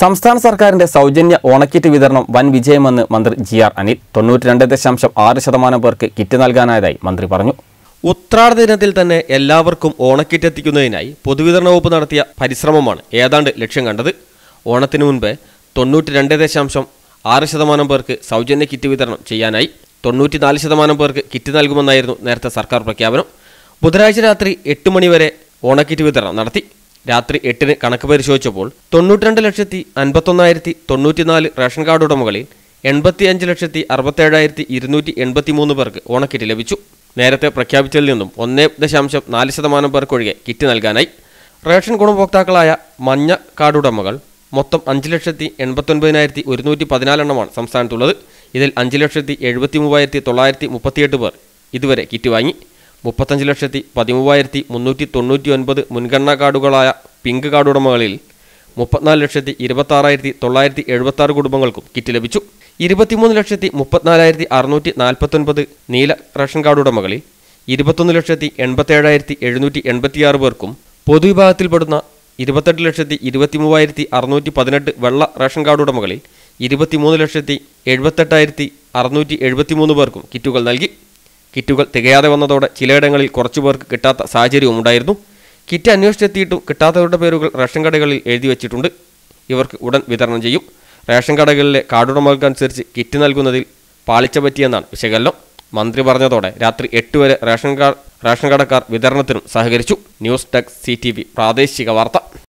സംസ്ഥാന സർക്കാരിന്റെ സൗജന്യ ഓണക്കിറ്റ് വിതരണം വൻ വിജയമെന്ന് മന്ത്രി ജി ആർ അനിൽ. തൊണ്ണൂറ്റി രണ്ട് ദശാംശം ആറ് ശതമാനം പേർക്ക് കിറ്റ് നൽകാനായതായി മന്ത്രി പറഞ്ഞു. ഉത്രാട ദിനത്തിൽ തന്നെ എല്ലാവർക്കും ഓണക്കിറ്റ് എത്തിക്കുന്നതിനായി പൊതുവിതരണ വകുപ്പ് നടത്തിയ പരിശ്രമമാണ് ഏതാണ്ട് ലക്ഷ്യം കണ്ടത്. ഓണത്തിന് മുൻപ് തൊണ്ണൂറ്റി രണ്ട് ദശാംശം ആറ് ശതമാനം പേർക്ക് സൗജന്യ കിറ്റ് വിതരണം ചെയ്യാനായി തൊണ്ണൂറ്റിനാല് ശതമാനം പേർക്ക് കിറ്റ് നൽകുമെന്നായിരുന്നു നേരത്തെ സർക്കാർ പ്രഖ്യാപനം. ബുധനാഴ്ച രാത്രി എട്ട് മണിവരെ ഓണക്കിറ്റ് വിതരണം നടത്തി. രാത്രി എട്ടിന് കണക്ക് പരിശോധിച്ചപ്പോൾ തൊണ്ണൂറ്റിരണ്ട് ലക്ഷത്തി അൻപത്തൊന്നായിരത്തി തൊണ്ണൂറ്റിനാല് റേഷൻ കാർഡ് ഉടമകളിൽ എൺപത്തിയഞ്ച് ലക്ഷത്തി അറുപത്തേഴായിരത്തി ഇരുന്നൂറ്റി എൺപത്തി മൂന്ന് പേർക്ക് ഓണക്കിറ്റ് ലഭിച്ചു. നേരത്തെ പ്രഖ്യാപിച്ചതിൽ നിന്നും ഒന്നേ ദശാംശം നാല് ശതമാനം പേർക്കൊഴികെ കിറ്റ് നൽകാനായി. റേഷൻ ഗുണഭോക്താക്കളായ മഞ്ഞ കാർഡ് ഉടമകൾ മൊത്തം അഞ്ച് ലക്ഷത്തി എൺപത്തൊൻപതിനായിരത്തി ഒരുന്നൂറ്റി പതിനാലെണ്ണമാണ് സംസ്ഥാനത്തുള്ളത്. ഇതിൽ അഞ്ച് ലക്ഷത്തി എഴുപത്തി മൂവായിരത്തി തൊള്ളായിരത്തി മുപ്പത്തിയെട്ട് പേർ ഇതുവരെ കിറ്റ് വാങ്ങി. മുപ്പത്തഞ്ച് ലക്ഷത്തി പതിമൂവായിരത്തി മുന്നൂറ്റി തൊണ്ണൂറ്റി ഒൻപത് മുൻഗണനാ കാർഡുകളായ പിങ്ക് കാർഡ് ഉടമകളിൽ മുപ്പത്തിനാല് ലക്ഷത്തി ഇരുപത്താറായിരത്തി തൊള്ളായിരത്തി എഴുപത്തി ആറ് കുടുംബങ്ങൾക്കും കിറ്റ് ലഭിച്ചു. ഇരുപത്തിമൂന്ന് ലക്ഷത്തി മുപ്പത്തിനാലായിരത്തി അറുന്നൂറ്റി നാൽപ്പത്തൊൻപത് നീല റേഷൻ കാർഡ് ഉടമകളിൽ ഇരുപത്തൊന്ന് ലക്ഷത്തി എൺപത്തേഴായിരത്തി എഴുന്നൂറ്റി എൺപത്തിയാറ് പേർക്കും പൊതുവിഭാഗത്തിൽപ്പെടുന്ന ഇരുപത്തെട്ട് ലക്ഷത്തി ഇരുപത്തി മൂവായിരത്തി അറുന്നൂറ്റി പതിനെട്ട് വെള്ള റേഷൻ കാർഡ് ഉടമകളിൽ ഇരുപത്തിമൂന്ന് ലക്ഷത്തി എഴുപത്തെട്ടായിരത്തി അറുന്നൂറ്റി എഴുപത്തിമൂന്ന് പേർക്കും കിറ്റുകൾ നൽകി. കിറ്റുകൾ തികയാതെ വന്നതോടെ ചിലയിടങ്ങളിൽ കുറച്ചു പേർക്ക് കിട്ടാത്ത സാഹചര്യവും ഉണ്ടായിരുന്നു. കിറ്റ് അന്വേഷിച്ചെത്തിയിട്ടും കിട്ടാത്തവരുടെ പേരുകൾ റേഷൻ കടകളിൽ എഴുതി വച്ചിട്ടുണ്ട്. ഇവർക്ക് ഉടൻ വിതരണം ചെയ്യും. റേഷൻ കടകളിലെ കാർഡുടമകൾക്കനുസരിച്ച് കിറ്റ് നൽകുന്നതിൽ പാളിച്ച പറ്റിയെന്നാണ് വിശകലനം. മന്ത്രി പറഞ്ഞതോടെ രാത്രി എട്ട് വരെ റേഷൻ കാർഡ് റേഷൻ കടക്കാർ വിതരണത്തിനും സഹകരിച്ചു. ന്യൂസ് ഡെസ്ക് സി പ്രാദേശിക വാർത്ത.